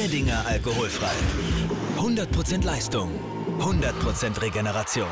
Erdinger alkoholfrei. 100% Leistung, 100% Regeneration.